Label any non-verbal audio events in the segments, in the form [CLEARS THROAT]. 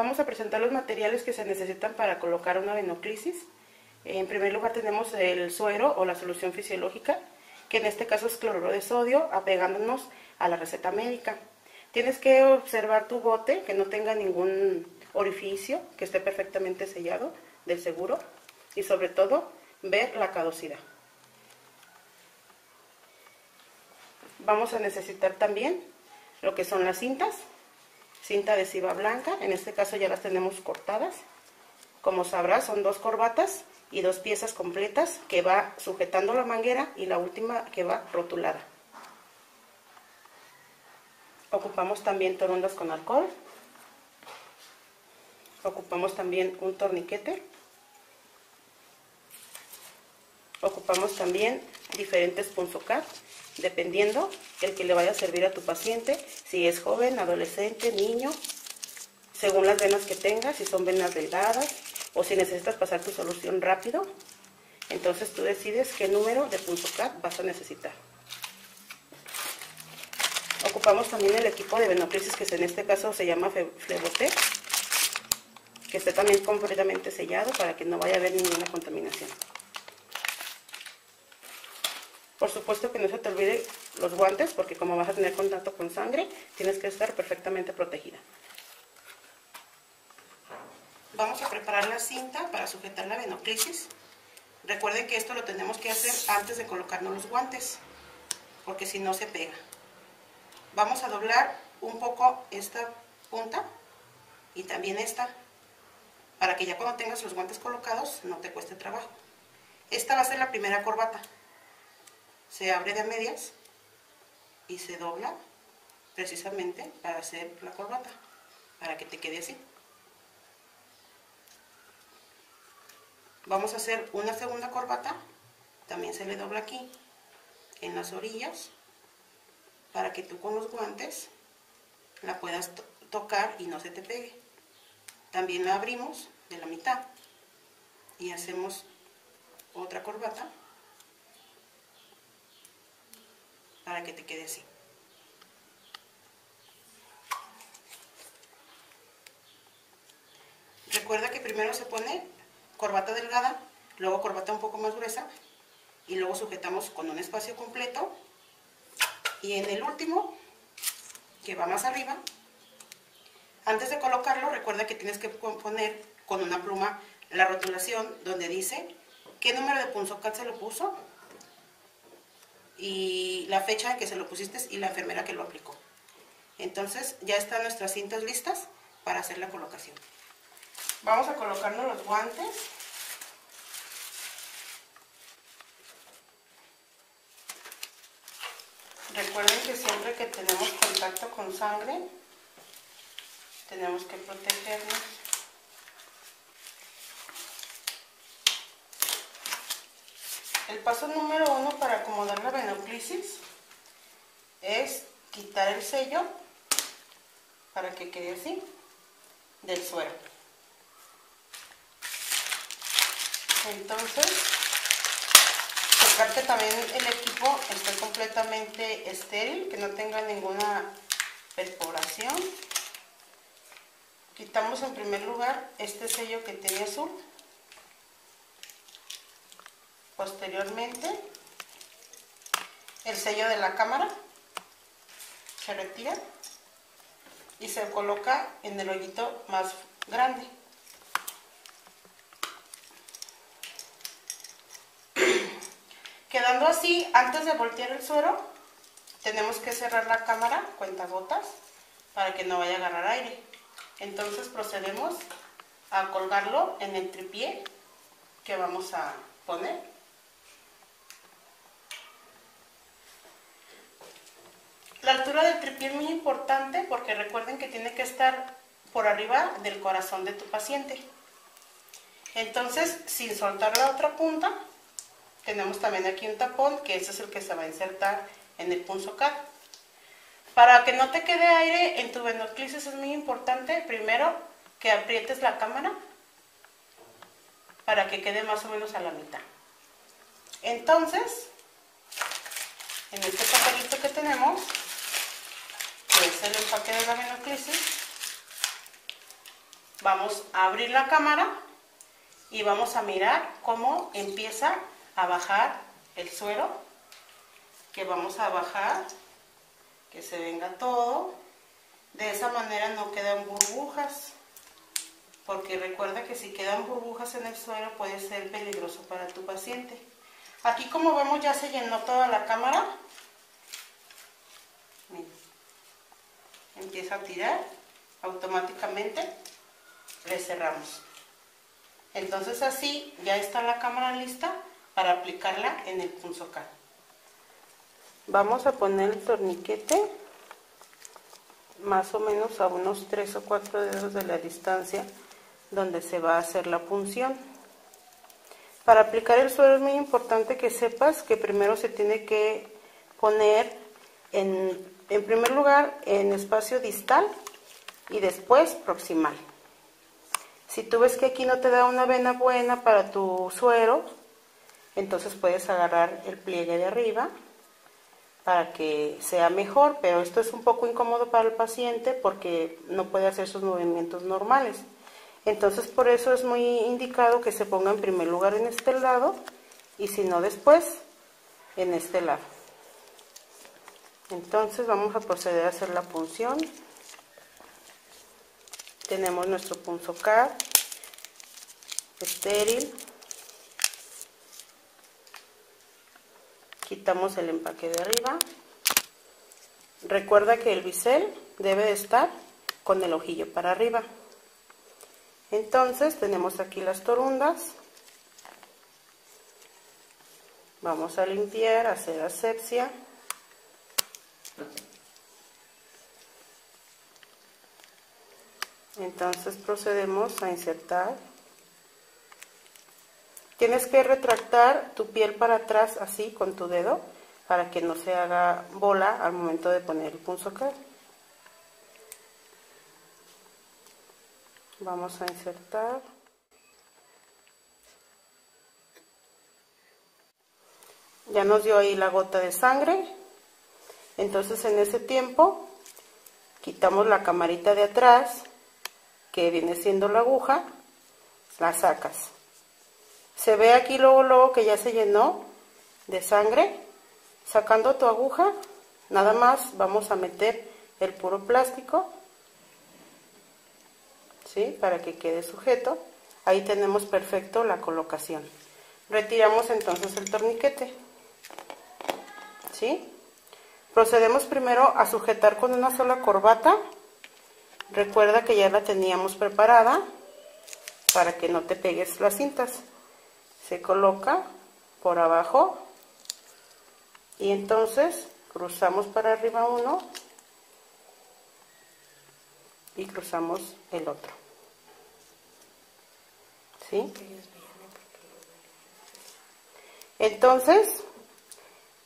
vamos a presentar los materiales que se necesitan para colocar una venoclisis. En primer lugar tenemos el suero o la solución fisiológica, que en este caso es cloruro de sodio, apegándonos a la receta médica. Tienes que observar tu bote, que no tenga ningún orificio, que esté perfectamente sellado del seguro y sobre todo ver la caducidad. Vamos a necesitar también lo que son las cintas, cinta adhesiva blanca, en este caso ya las tenemos cortadas. Como sabrás son dos corbatas y dos piezas completas que va sujetando la manguera y la última que va rotulada. Ocupamos también torundas con alcohol. Ocupamos también un torniquete. Ocupamos también diferentes punzocar, dependiendo el que le vaya a servir a tu paciente, si es joven, adolescente, niño, según las venas que tengas, si son venas delgadas o si necesitas pasar tu solución rápido. Entonces tú decides qué número de punzocar vas a necesitar. Ocupamos también el equipo de venoclisis que en este caso se llama Flebote, que esté también completamente sellado para que no vaya a haber ninguna contaminación. Por supuesto que no se te olvide los guantes, porque como vas a tener contacto con sangre, tienes que estar perfectamente protegida. Vamos a preparar la cinta para sujetar la venoclisis. Recuerden que esto lo tenemos que hacer antes de colocarnos los guantes, porque si no se pega. Vamos a doblar un poco esta punta y también esta, para que ya cuando tengas los guantes colocados no te cueste trabajo. Esta va a ser la primera corbata. Se abre de medias y se dobla precisamente para hacer la corbata, para que te quede así. Vamos a hacer una segunda corbata, también se le dobla aquí, en las orillas, para que tú con los guantes la puedas tocar y no se te pegue. También la abrimos de la mitad y hacemos otra corbata para que te quede así. Recuerda que primero se pone corbata delgada, luego corbata un poco más gruesa y luego sujetamos con un espacio completo y en el último, que va más arriba, antes de colocarlo, recuerda que tienes que poner con una pluma la rotulación donde dice qué número de punzocat se lo puso y la fecha en que se lo pusiste y la enfermera que lo aplicó. Entonces ya están nuestras cintas listas para hacer la colocación. Vamos a colocarnos los guantes. Recuerden que siempre que tenemos contacto con sangre, tenemos que protegernos. El paso número uno para acomodar la venoclisis es quitar el sello para que quede así del suero. Entonces, que también el equipo esté completamente estéril, que no tenga ninguna perforación. Quitamos en primer lugar este sello que tiene azul. Posteriormente, el sello de la cámara se retira y se coloca en el hoyito más grande. [CLEARS THROAT] Quedando así, antes de voltear el suero, tenemos que cerrar la cámara, cuenta gotas, para que no vaya a agarrar aire. Entonces procedemos a colgarlo en el tripié que vamos a poner. La altura del tripié es muy importante porque recuerden que tiene que estar por arriba del corazón de tu paciente. Entonces, sin soltar la otra punta, tenemos también aquí un tapón, que ese es el que se va a insertar en el punzocar. Para que no te quede aire en tu venoclisis es muy importante, primero, que aprietes la cámara para que quede más o menos a la mitad. Entonces, en este papelito que tenemos, es el empaque de la venoclisis, Vamos a abrir la cámara y vamos a mirar cómo empieza a bajar el suero, que vamos a bajar, que se venga todo. De esa manera no quedan burbujas, porque recuerda que si quedan burbujas en el suero puede ser peligroso para tu paciente. Aquí como vemos ya se llenó toda la cámara. Empieza a tirar, automáticamente le cerramos. Entonces así ya está la cámara lista para aplicarla en el punzocar. Vamos a poner el torniquete más o menos a unos 3 o 4 dedos de la distancia donde se va a hacer la punción. Para aplicar el suelo es muy importante que sepas que primero se tiene que poner en, en primer lugar en espacio distal y después proximal. Si tú ves que aquí no te da una vena buena para tu suero, entonces puedes agarrar el pliegue de arriba para que sea mejor, pero esto es un poco incómodo para el paciente porque no puede hacer sus movimientos normales. Entonces por eso es muy indicado que se ponga en primer lugar en este lado y si no después en este lado. Entonces vamos a proceder a hacer la punción. Tenemos nuestro punzocar estéril. Quitamos el empaque de arriba. Recuerda que el bisel debe de estar con el ojillo para arriba. Entonces tenemos aquí las torundas. Vamos a limpiar, hacer asepsia entonces procedemos a insertar. Tienes que retractar tu piel para atrás así con tu dedo para que no se haga bola al momento de poner el punzocar vamos a insertar. Ya nos dio ahí la gota de sangre. Entonces en ese tiempo quitamos la camarita de atrás que viene siendo la aguja, la sacas. Se ve aquí luego, luego que ya se llenó de sangre. Sacando tu aguja, nada más vamos a meter el puro plástico, ¿sí? Para que quede sujeto. Ahí tenemos perfecto la colocación. Retiramos entonces el torniquete, ¿sí? Procedemos primero a sujetar con una sola corbata Recuerda que ya la teníamos preparada para que no te pegues las cintas. Se coloca por abajo y entonces cruzamos para arriba uno y cruzamos el otro. ¿Sí? Entonces,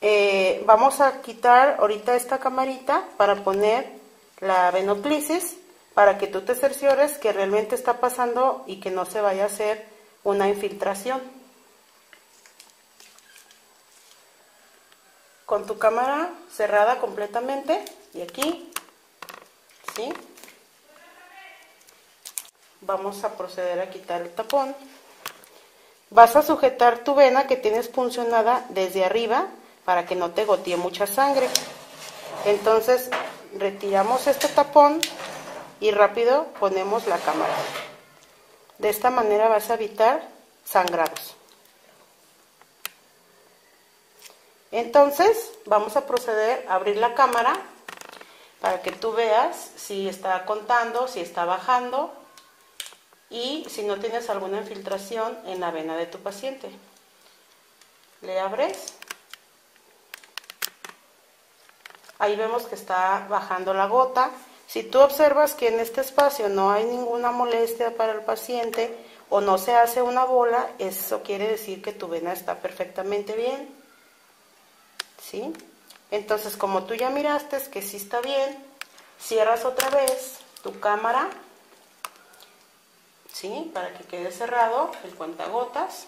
eh, vamos a quitar ahorita esta camarita para poner la venoclisis para que tú te cerciores que realmente está pasando y que no se vaya a hacer una infiltración. Con tu cámara cerrada completamente y aquí, ¿sí? Vamos a proceder a quitar el tapón. Vas a sujetar tu vena que tienes puncionada desde arriba para que no te gotee mucha sangre. Entonces retiramos este tapón y rápido ponemos la cámara. De esta manera vas a evitar sangrados. Entonces vamos a proceder a abrir la cámara para que tú veas si está contando, si está bajando y si no tienes alguna infiltración en la vena de tu paciente. Le abres. Ahí vemos que está bajando la gota. Si tú observas que en este espacio no hay ninguna molestia para el paciente o no se hace una bola, eso quiere decir que tu vena está perfectamente bien. ¿Sí? Entonces, como tú ya miraste que sí está bien, cierras otra vez tu cámara, ¿sí? Para que quede cerrado el cuentagotas.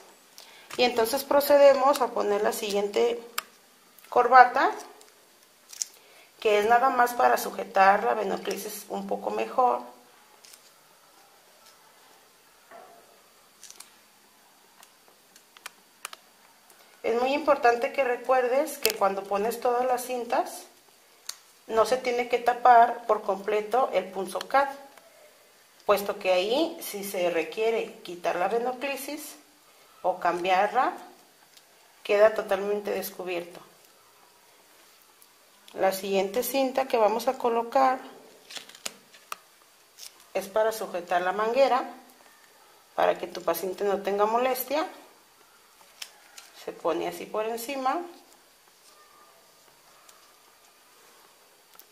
Y entonces procedemos a poner la siguiente corbata que es nada más para sujetar la venoclisis un poco mejor. Es muy importante que recuerdes que cuando pones todas las cintas, no se tiene que tapar por completo el punzocat, puesto que ahí si se requiere quitar la venoclisis o cambiarla, queda totalmente descubierto. La siguiente cinta que vamos a colocar es para sujetar la manguera, para que tu paciente no tenga molestia. Se pone así por encima.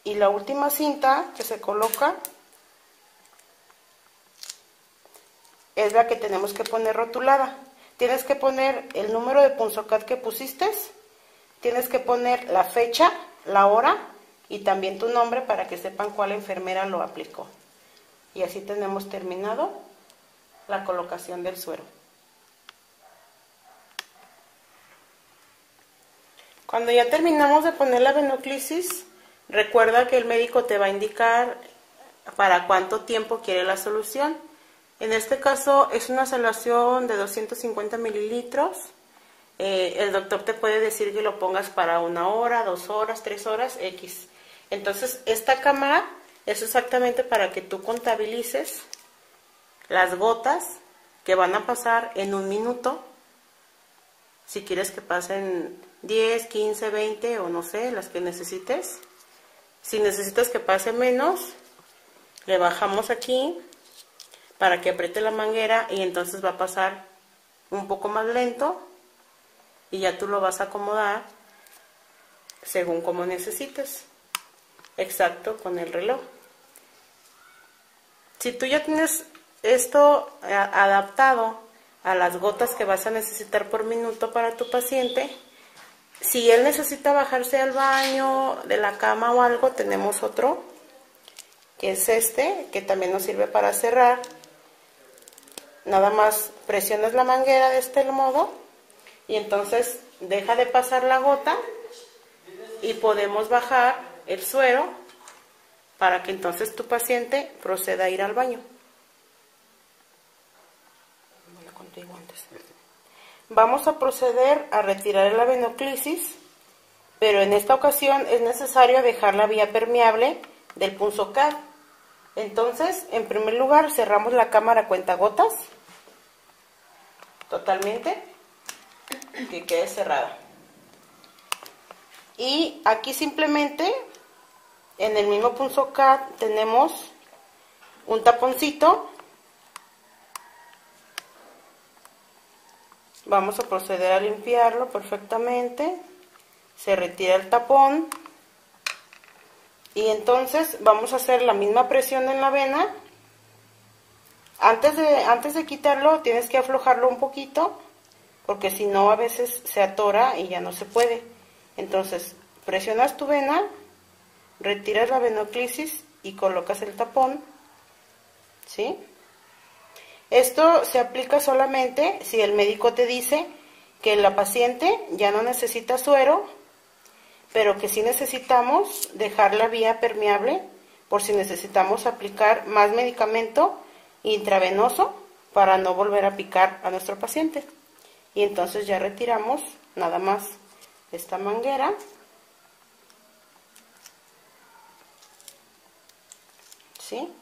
Y la última cinta que se coloca es la que tenemos que poner rotulada. Tienes que poner el número de punzocat que pusiste, tienes que poner la fecha la hora y también tu nombre para que sepan cuál enfermera lo aplicó. Y así tenemos terminado la colocación del suero. Cuando ya terminamos de poner la venoclisis, recuerda que el médico te va a indicar para cuánto tiempo quiere la solución. En este caso es una solución de 250 mililitros eh, el doctor te puede decir que lo pongas para una hora, dos horas, tres horas, X. Entonces, esta cámara es exactamente para que tú contabilices las gotas que van a pasar en un minuto. Si quieres que pasen 10, 15, 20 o no sé, las que necesites. Si necesitas que pase menos, le bajamos aquí para que apriete la manguera y entonces va a pasar un poco más lento y ya tú lo vas a acomodar según como necesites. Exacto, con el reloj. Si tú ya tienes esto eh, adaptado a las gotas que vas a necesitar por minuto para tu paciente, si él necesita bajarse al baño, de la cama o algo, tenemos otro, que es este, que también nos sirve para cerrar. Nada más presionas la manguera de este modo y entonces deja de pasar la gota y podemos bajar el suero para que entonces tu paciente proceda a ir al baño. Vamos a proceder a retirar la venoclisis, pero en esta ocasión es necesario dejar la vía permeable del punzocat. Entonces, en primer lugar, cerramos la cámara cuentagotas totalmente que quede cerrada. Y aquí simplemente en el mismo punzo cat tenemos un taponcito. Vamos a proceder a limpiarlo perfectamente. Se retira el tapón. Y entonces vamos a hacer la misma presión en la vena. Antes de, antes de quitarlo tienes que aflojarlo un poquito porque si no a veces se atora y ya no se puede. Entonces, presionas tu vena, retiras la venoclisis y colocas el tapón, ¿sí? Esto se aplica solamente si el médico te dice que la paciente ya no necesita suero, pero que sí necesitamos dejar la vía permeable por si necesitamos aplicar más medicamento intravenoso para no volver a picar a nuestro paciente y entonces ya retiramos nada más esta manguera. ¿sí?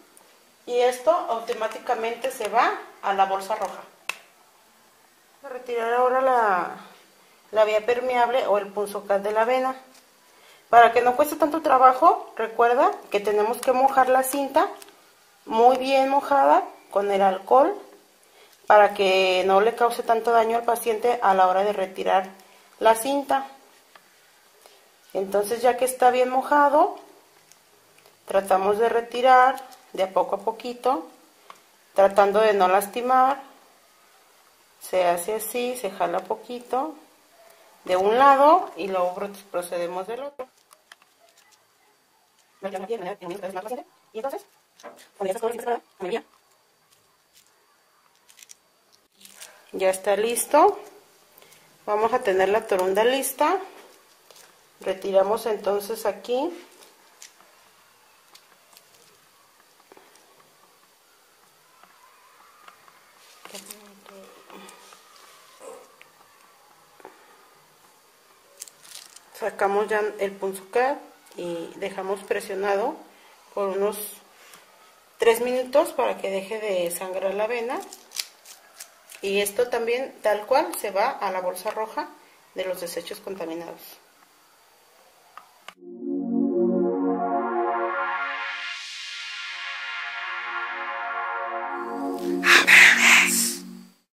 y esto automáticamente se va a la bolsa roja. A retirar ahora la, la vía permeable o el punzocat de la avena para que no cueste tanto trabajo recuerda que tenemos que mojar la cinta muy bien mojada con el alcohol para que no le cause tanto daño al paciente a la hora de retirar la cinta. Entonces ya que está bien mojado, tratamos de retirar de a poco a poquito, tratando de no lastimar. Se hace así, se jala poquito de un lado y luego procedemos del otro. Y entonces, está listo. Vamos a tener la torunda lista. Retiramos entonces aquí. Sacamos ya el punzucat y dejamos presionado por unos 3 minutos para que deje de sangrar la vena. Y esto también tal cual se va a la bolsa roja de los desechos contaminados.